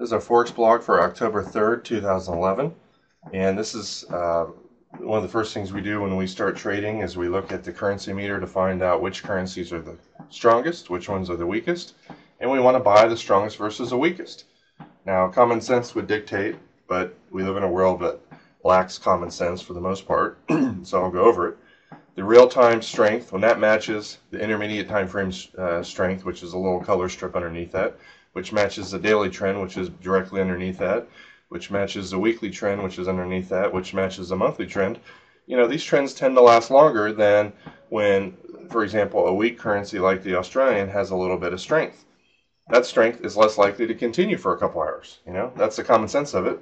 This is our Forex blog for October 3rd, 2011. And this is uh, one of the first things we do when we start trading is we look at the currency meter to find out which currencies are the strongest, which ones are the weakest. And we want to buy the strongest versus the weakest. Now, common sense would dictate, but we live in a world that lacks common sense for the most part, so I'll go over it. The real-time strength, when that matches the intermediate time frame uh, strength, which is a little color strip underneath that, which matches the daily trend, which is directly underneath that, which matches the weekly trend, which is underneath that, which matches the monthly trend. You know, these trends tend to last longer than when, for example, a weak currency like the Australian has a little bit of strength. That strength is less likely to continue for a couple hours. You know, that's the common sense of it.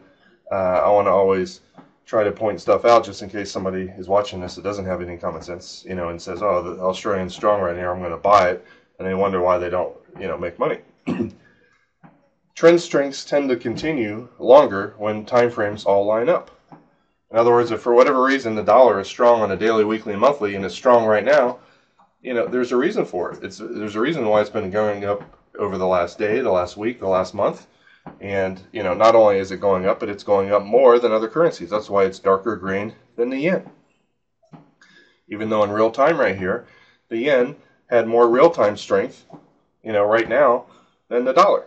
Uh, I want to always try to point stuff out just in case somebody is watching this that doesn't have any common sense, you know, and says, "Oh, the Australian's strong right now. I'm going to buy it," and they wonder why they don't, you know, make money. Trend strengths tend to continue longer when time frames all line up. In other words, if for whatever reason the dollar is strong on a daily, weekly, monthly, and it's strong right now, you know, there's a reason for it. It's there's a reason why it's been going up over the last day, the last week, the last month. And, you know, not only is it going up, but it's going up more than other currencies. That's why it's darker green than the yen. Even though in real time right here, the yen had more real time strength, you know, right now than the dollar.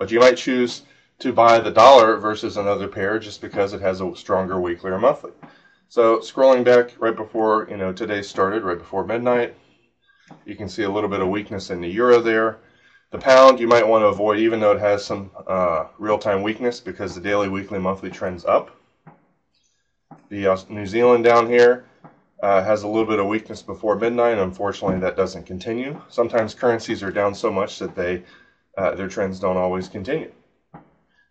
But you might choose to buy the dollar versus another pair just because it has a stronger weekly or monthly. So scrolling back right before you know today started, right before midnight, you can see a little bit of weakness in the euro there. The pound you might want to avoid even though it has some uh, real-time weakness because the daily, weekly, monthly trends up. The uh, New Zealand down here uh, has a little bit of weakness before midnight. Unfortunately, that doesn't continue. Sometimes currencies are down so much that they uh, their trends don't always continue.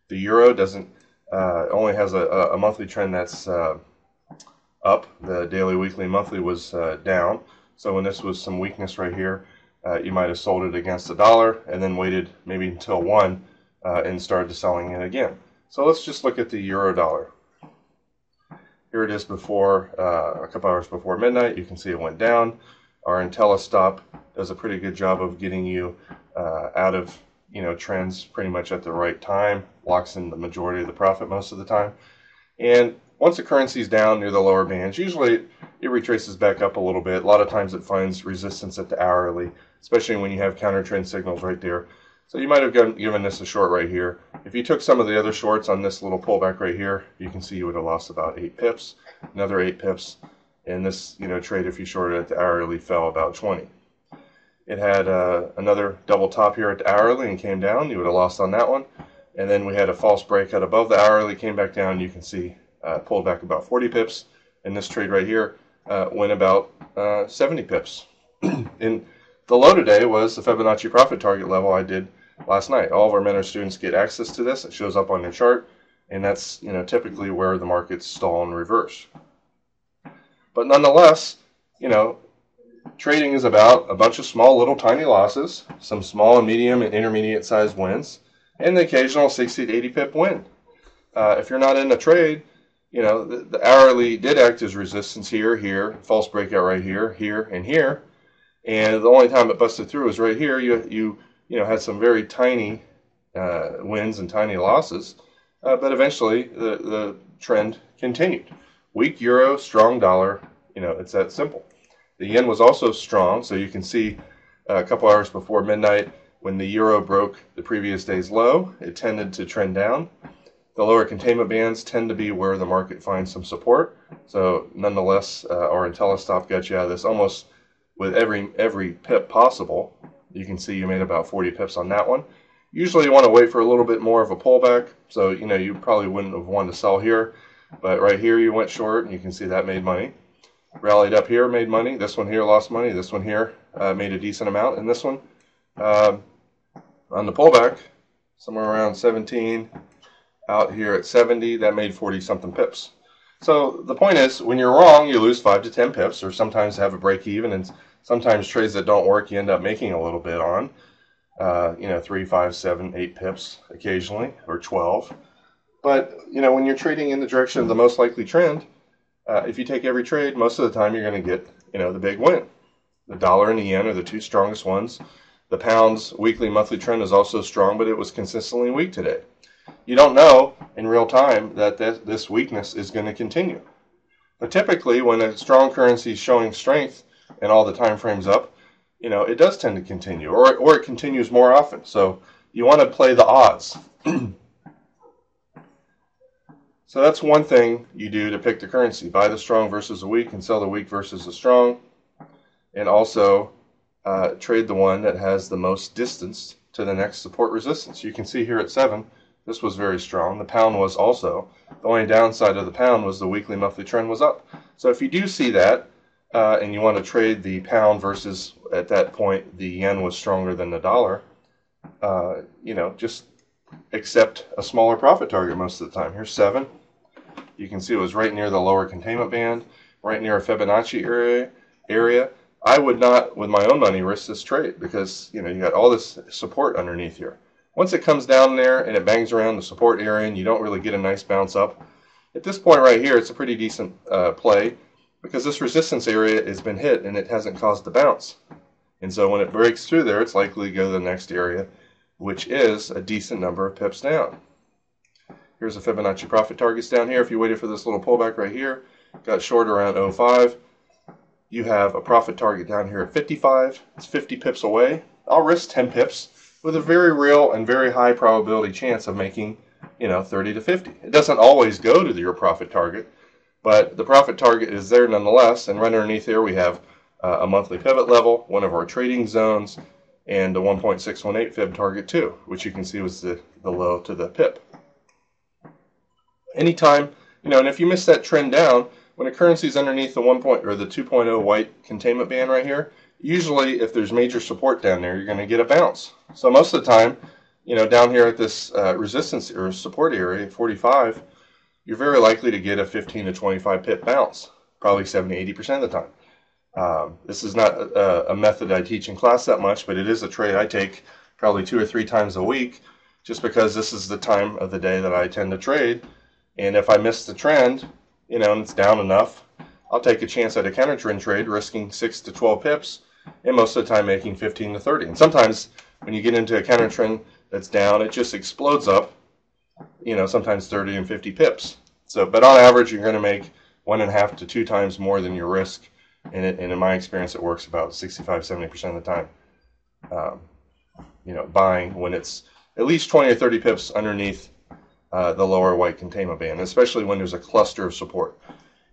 The euro doesn't uh, only has a, a, monthly trend that's uh, up. The daily, weekly, monthly was uh, down. So when this was some weakness right here, uh, you might have sold it against the dollar and then waited maybe until one uh, and started selling it again. So let's just look at the euro dollar. Here it is before a couple hours before midnight. You can see it went down. Our IntelliStop does a pretty good job of getting you out of you know trends pretty much at the right time, locks in the majority of the profit most of the time. And once the currency is down near the lower bands, usually it retraces back up a little bit. A lot of times it finds resistance at the hourly, especially when you have counter trend signals right there. So you might have given this a short right here. If you took some of the other shorts on this little pullback right here, you can see you would have lost about eight pips, another eight pips. And this, you know, trade if you shorted at the hourly fell about 20. It had uh, another double top here at the hourly and came down. You would have lost on that one. And then we had a false breakout above the hourly, came back down. You can see uh, pulled back about 40 pips. And this trade right here uh, went about uh, 70 pips. and the low today was the Fibonacci profit target level I did last night. All of our mentor students get access to this. It shows up on your chart. And that's you know typically where the markets stall and reverse. But nonetheless, you know, trading is about a bunch of small, little, tiny losses, some small and medium and intermediate sized wins, and the occasional 60 to 80 pip win. Uh, if you're not in a trade, you know, the, the, hourly did act as resistance here, here, false breakout right here, here, and here. And the only time it busted through was right here. You, you, you know, had some very tiny uh, wins and tiny losses. Uh, but eventually the, the trend continued. Weak euro, strong dollar, you know, it's that simple. The yen was also strong, so you can see uh, a couple hours before midnight when the euro broke the previous day's low, it tended to trend down. The lower containment bands tend to be where the market finds some support. So nonetheless, uh, our IntelliStop got you out of this almost with every every pip possible. You can see you made about 40 pips on that one. Usually you want to wait for a little bit more of a pullback. So, you know, you probably wouldn't have wanted to sell here. But right here you went short and you can see that made money rallied up here, made money. This one here lost money. This one here uh, made a decent amount. And this one uh, on the pullback, somewhere around 17, out here at 70, that made 40 something pips. So the point is, when you're wrong, you lose 5 to 10 pips, or sometimes have a break even, and sometimes trades that don't work, you end up making a little bit on. Uh, you know, 3, 5, 7, 8 pips occasionally, or 12. But, you know, when you're trading in the direction of the most likely trend, uh, if you take every trade, most of the time you're going to get, you know, the big win. The dollar and the yen are the two strongest ones. The pound's weekly monthly trend is also strong, but it was consistently weak today. you don't know in real time that this, weakness is going to continue. But typically, when a strong currency is showing strength and all the time frames up, you know, it does tend to continue, or, or it continues more often. So you want to play the odds. so that's one thing you do to pick the currency. Buy the strong versus the weak and sell the weak versus the strong. And also uh, trade the one that has the most distance to the next support resistance. You can see here at 7, this was very strong. The pound was also. The only downside of the pound was the weekly monthly trend was up. So if you do see that, uh, and you want to trade the pound versus at that point the yen was stronger than the dollar, uh, you know, just accept a smaller profit target most of the time. Here's seven. You can see it was right near the lower containment band, right near a Fibonacci area. Area. I would not, with my own money, risk this trade because you know you got all this support underneath here. Once it comes down there and it bangs around the support area and you don't really get a nice bounce up, at this point right here, it's a pretty decent uh, play because this resistance area has been hit and it hasn't caused the bounce. And so when it breaks through there, it's likely to go to the next area, which is a decent number of pips down. Here's the Fibonacci profit targets down here. If you waited for this little pullback right here, got short around 05, you have a profit target down here at 55. It's 50 pips away. I'll risk 10 pips with a very real and very high probability chance of making, you know, 30 to 50. It doesn't always go to your profit target, but the profit target is there nonetheless. And right underneath here, we have uh, a monthly pivot level, one of our trading zones, and a 1.618 fib target too, which you can see was the, the low to the pip. Anytime, you know, and if you miss that trend down, when a currency is underneath the 1. Point, or the 2.0 white containment band right here, usually if there's major support down there, you're going to get a bounce. So most of the time, you know, down here at this uh, resistance or support area, 45, you're very likely to get a 15 to 25 pip bounce, probably 70, 80% of the time. Um, this is not a, a, method I teach in class that much, but it is a trade I take probably two or three times a week just because this is the time of the day that I tend to trade. And if I miss the trend, you know, and it's down enough, I'll take a chance at a counter trend trade, risking 6 to 12 pips, and most of the time making 15 to 30. And sometimes when you get into a counter trend that's down, it just explodes up, you know, sometimes 30 and 50 pips. So, but on average, you're going to make one and a half to two times more than your risk and, it, and in my experience, it works about 65, 70% of the time. Um, you know, buying when it's at least 20 or 30 pips underneath uh, the lower white containment band, especially when there's a cluster of support.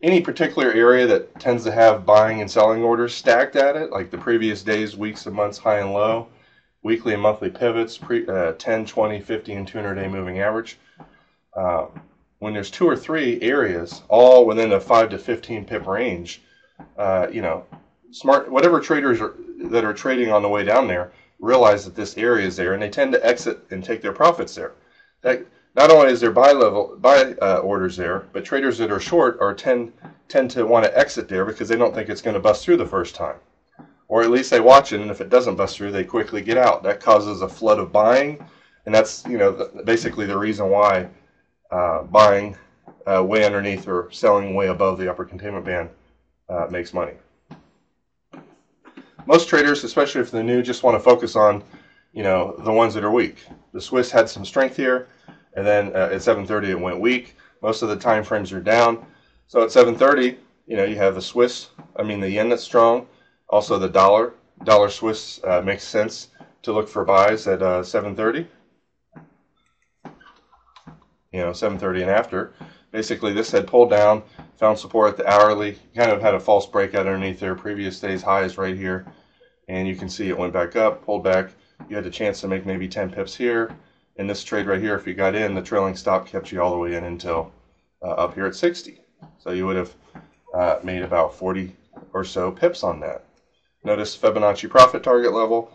Any particular area that tends to have buying and selling orders stacked at it, like the previous days, weeks, and months high and low, weekly and monthly pivots, pre, uh, 10, 20, 50, and 200 day moving average. Uh, when there's two or three areas, all within a 5 to 15 pip range, uh, you know, smart whatever traders are, that are trading on the way down there realize that this area is there, and they tend to exit and take their profits there. That not only is there buy level buy uh, orders there, but traders that are short are tend tend to want to exit there because they don't think it's going to bust through the first time, or at least they watch it, and if it doesn't bust through, they quickly get out. That causes a flood of buying, and that's you know the, basically the reason why uh, buying uh, way underneath or selling way above the upper containment band uh, makes money. Most traders, especially if they're new, just want to focus on, you know, the ones that are weak. The Swiss had some strength here, and then uh, at 7:30 it went weak. Most of the time frames are down. So at 7:30, you know, you have the Swiss, I mean the yen that's strong, also the dollar. Dollar Swiss uh, makes sense to look for buys at uh, 7:30. You know, 7:30 and after. Basically, this had pulled down, found support at the hourly, kind of had a false breakout underneath their previous day's highs right here. And you can see it went back up, pulled back. You had a chance to make maybe 10 pips here. In this trade right here, if you got in, the trailing stop kept you all the way in until uh, up here at 60. So you would have uh, made about 40 or so pips on that. Notice Fibonacci profit target level,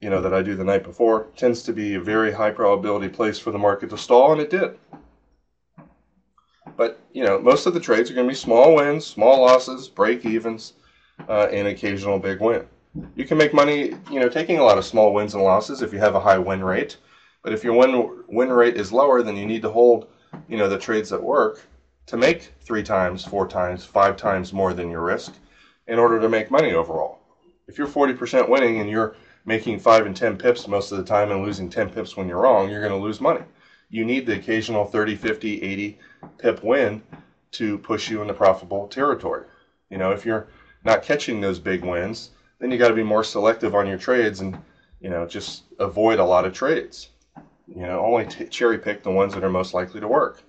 you know, that I do the night before, tends to be a very high probability place for the market to stall, and it did. But you know, most of the trades are going to be small wins, small losses, break evens, uh, and occasional big win. You can make money, you know, taking a lot of small wins and losses if you have a high win rate. But if your win win rate is lower, then you need to hold, you know, the trades that work to make three times, four times, five times more than your risk in order to make money overall. If you're 40% winning and you're making five and 10 pips most of the time and losing 10 pips when you're wrong, you're going to lose money. You need the occasional 30, 50, 80 pip win to push you into profitable territory. You know, if you're not catching those big wins, then you got to be more selective on your trades and, you know, just avoid a lot of trades. You know, only t- cherry pick the ones that are most likely to work.